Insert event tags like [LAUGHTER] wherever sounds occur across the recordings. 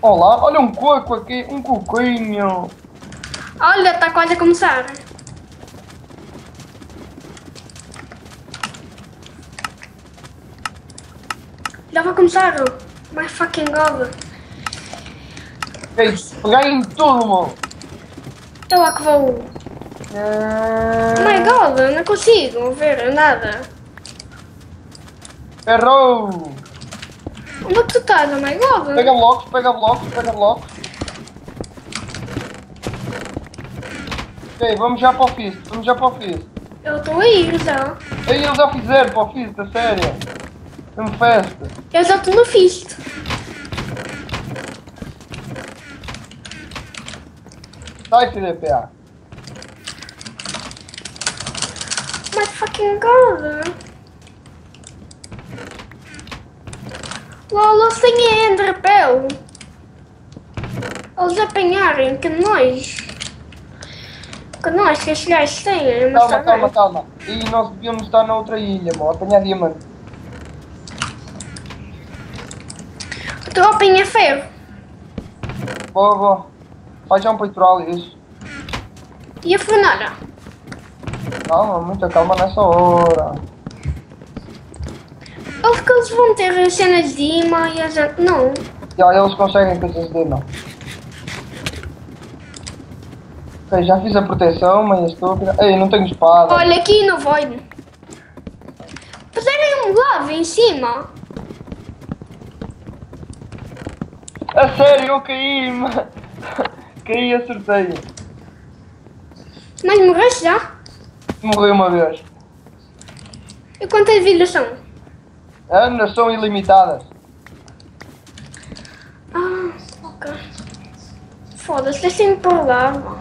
Olá, olha um coco aqui, um coquinho. Olha, está quase a começar. Já vai começar. My fucking god. Ei, peguei em tudo, meu. Eu lá que vou. Oh my god, não consigo ver nada. Errou! Onde é que tu god. Pega blocos, pega blocos, pega blocos. Ok, vamos já para o Fist, vamos já para o Fist. Eu estou a ir já. Aí eles já fizeram para o Fist, a sério. Mesmo festa. Eu já estou no Fist. Sai, CDPA. My fucking Lolo sem Enderpell. Eles apanharem, que nós. Que nós, que estes gajos têm. Calma, tá calma, bem. calma. E nós devíamos estar na outra ilha, mo. Apanhar diamante. Tu apanha ferro. Boa, boa. Faz já um peitoral isso. E a fornalha? Calma, muita calma nessa hora. Eles que eles vão ter as cenas de imã e a gente. Não. Já eles conseguem coisas de não. Ok, já fiz a proteção, meia estúpida. Ei, não tenho espada. Olha aqui no Void. Puserem um lava em cima. A sério, eu caí, mano. [LAUGHS] Caí e acertei. Mas morreste já? Morri uma vez. E quantas vidas são? Anas são ilimitadas. Ah, ok. Foda-se, deixem-me por lá. mano.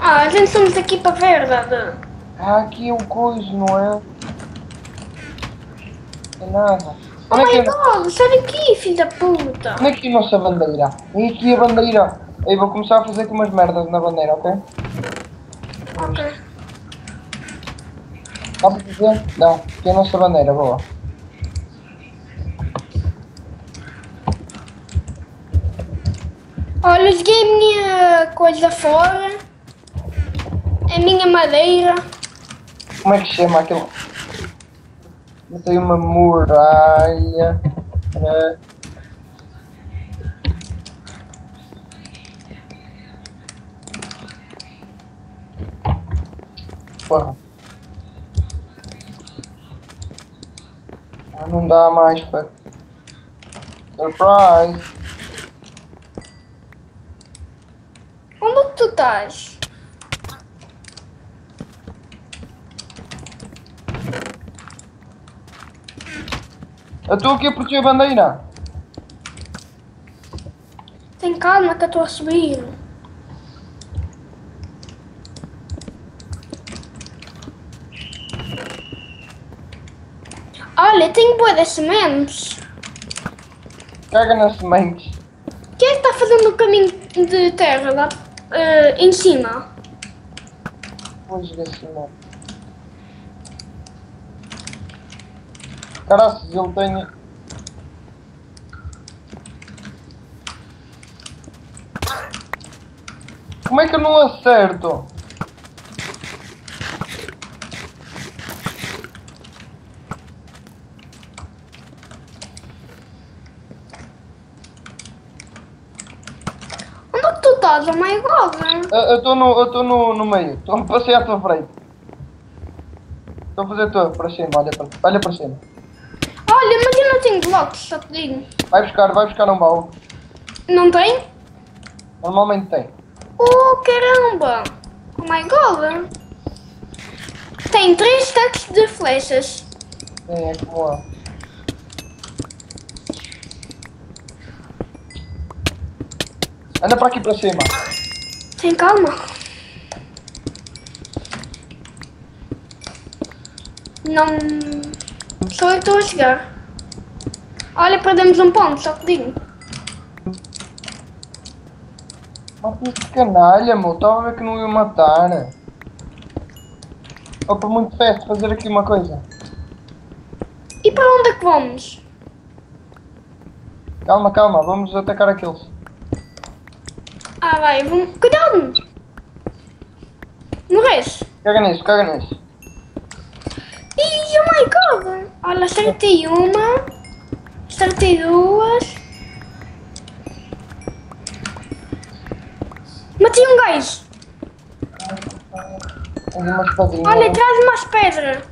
Ah, a gente somos aqui para verdade. Ah, aqui é o coisa, não é? É nada. Oh Onde é, my que é, god, sai daqui, filho da puta. onde é que é a nossa bandeira? É aqui a bandeira. Ei, vou começar a fazer aqui umas merdas na bandeira, ok? Ok. Dá. Aqui é a nossa bandeira, boa. Olha, joguei a minha coisa fora. A minha madeira. Como é que chama aquilo? Tem uma muralha. né? Porra. Não dá mais, pá. Surprise! Onde tu estás? Eu estou aqui a proteger a bandeira. Tem calma que eu estou a subir. Olha, tenho boa de sementes. Caga nas sementes. Quem é que está fazendo o caminho de terra lá eh, em cima? Pois das sementes. Caraças, ele tem. Como é que eu não acerto? Onde é que tu estás? Oh my god. Eu estou no, eu tô no, no meio. Estou a passear à tua frente. Estou a fazer tua para cima, olha para, olha para cima. Olha, mas eu não tenho blocos, só te digo. Vai buscar, vai buscar um baú. Não tem? Normalmente tem. Oh, caramba! Oh my god! Tem três stacks de flechas. É como eu. Anda para aqui para cima. Tem calma. Não. Só eu estou a chegar. Olha, perdemos um ponto, só digo. Mata esse canalha, meu. Estava a ver que não ia matar. Opa, muito festa fazer aqui uma coisa. E para onde é que vamos? Calma, calma, vamos atacar aqueles. Ah, vai, vamos. Cuidado! Morreste! Caga nisso, caga nisso. Ih, oh my god! Olha, acertei uma, acertei duas. Matei um gajo! Olha, traz mais pedra!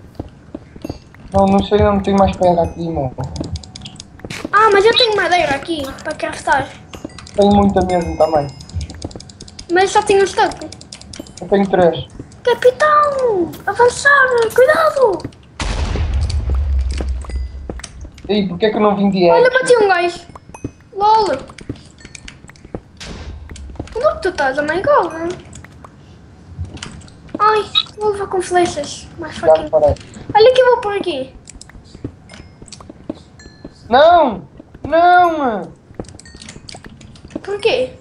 Não, não sei, não tenho mais pedra aqui, não. Ah, mas eu tenho madeira aqui para craftar. Tenho muita mesmo também. Mas só tenho um estoque. Eu tenho três. Capitão! Avançar! Cuidado! E porquê que eu não vim de Olha, bati um gajo! LOL! Onde é que tu estás? Oh my god! Ai, vou levar com flechas. Mais fraquinho. Olha que eu vou por aqui. Não! Não! Por quê?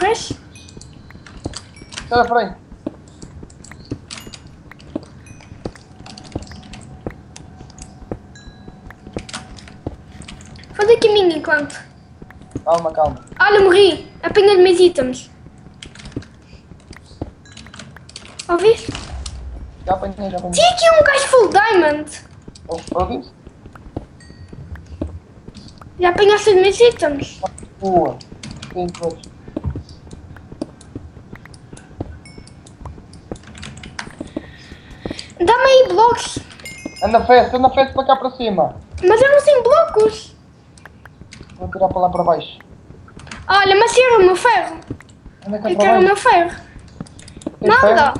Morres? Da frente. Faz aqui mim enquanto. Calma, calma. Olha, morri. Apanhei meus itens. Ouviste? Já apanhei, já apanhei. Tinha aqui um gajo full diamond. Ouviste? Já apanhaste os meus itens. Boa. Tem todos. Dá-me aí blocos. Anda festa, anda festa para cá para cima. Mas eu não tenho blocos. Vou tirar para lá para baixo. Olha, mas tira o meu ferro. Anda cá Eu quero o meu ferro. Tens Nada.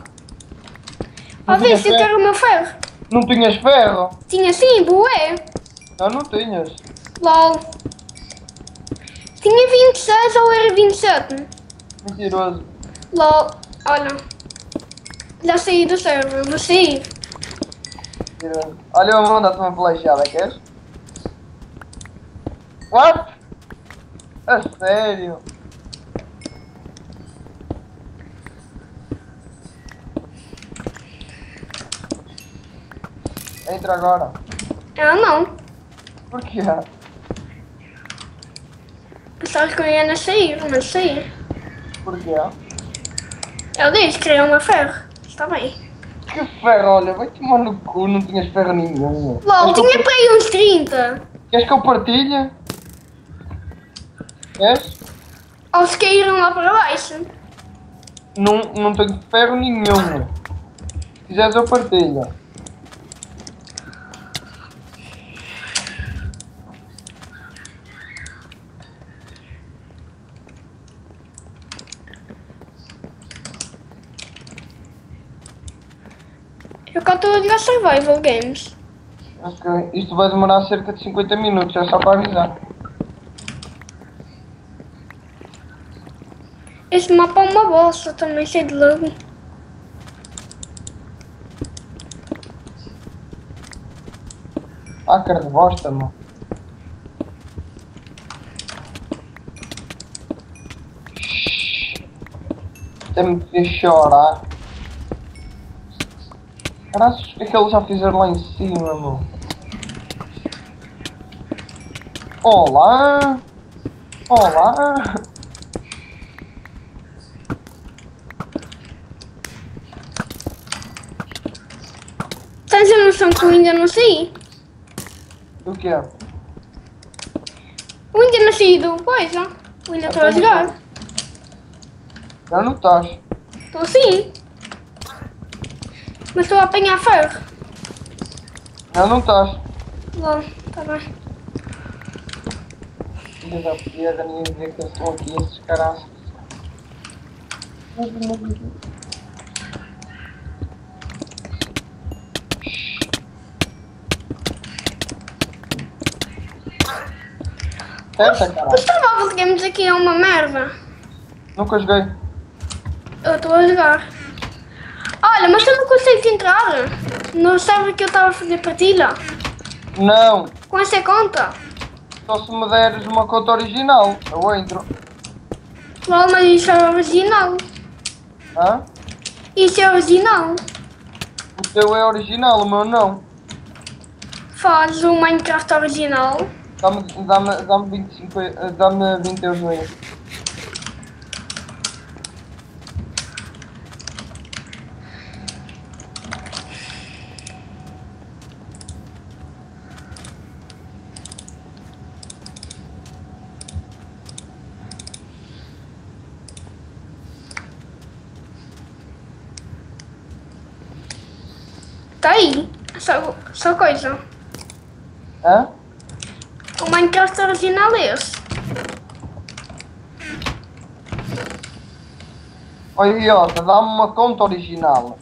Ouviste? tinhas Eu quero o meu ferro. Não tinhas ferro? Tinha sim, bué. Não, não tinhas. LOL. Tinha 26 ou era 27? Mentiroso. LOL. Olha. Já saí do server. Vou sair. Mentiroso. Olha, eu vou mandar-te uma flechada, queres? What? A sério? Entra agora. Ah, não. Pensava que eu ia não sair, mas saí. Porquê? Eu disse que queria o meu ferro. Está bem. Que ferro, olha, vai tomar no cu, não tinhas ferro nenhum. LOL, que eu tinha para aí uns 30. Queres que eu partilhe? Queres? Ou se caíram lá para baixo. Não, não tenho ferro nenhum. Se quiseres eu partilho. Eu cá estou a jogar Survival Games. Que isto vai demorar cerca de 50 minutos, é só para avisar. Este mapa é uma bosta, também cheio de logo. Ah, cara de bosta, mano. Até me fez chorar. Caralho, o que é que eles já fizeram lá em cima, mano? Olá! Olá! Tens a noção que eu ainda não saí? O que é? Eu ainda não saí do coisa. Eu ainda estou a jogar. Já não estás. Estou sim. Mas estou a apanhar ferro. Já não estás. Bom, tá bem. Filha da piada, ninguém vê que eles estão aqui, esses caras. Os caralho. Survival Games aqui é uma merda. Nunca joguei. Eu estou a jogar. Olha, mas eu não consigo entrar no server que eu estava a fazer partilha. Não. Com essa conta. Só se me deres uma conta original, eu entro. Lol, mas isso é original. Hã? Isso é original. O teu é original, o meu não. Faz o Minecraft original. Dá-me dá dá 25, eh, dá-me 20 euros no aí. Tá aí. Só, só coisa. Hã? O Minecraft original é esse. Oi, idiota, dá-me uma conta original.